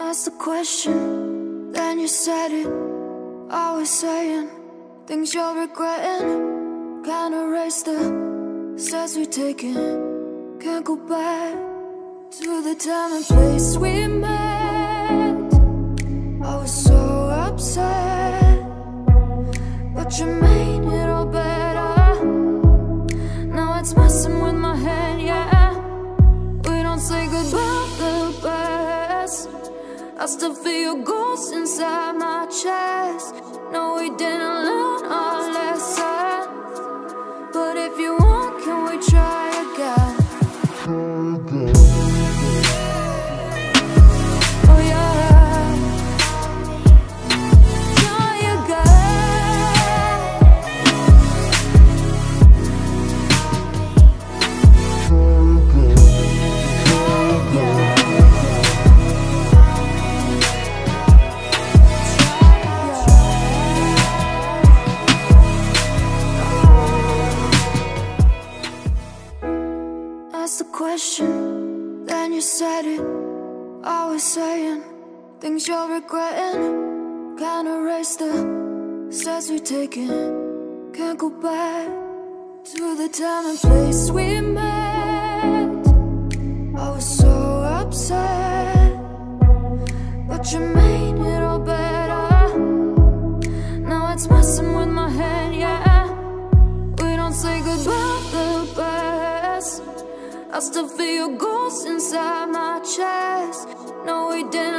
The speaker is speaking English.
Ask the question, then you said it. Always saying things you're regretting. Can't erase the steps we're taking. Can't go back to the time and place we but you made it all better. Now it's messing with my head, yeah. We don't say goodbye the best. I still feel your ghost inside my chest. No, we didn't learn our lesson. Question, then you said it. Always saying things you're regretting. Can't erase the steps we've taken. Can't go back to the time and place we met. I was so upset, but you made it all better. Now it's messing with my head, I still feel your ghost inside my chest. No, we didn't.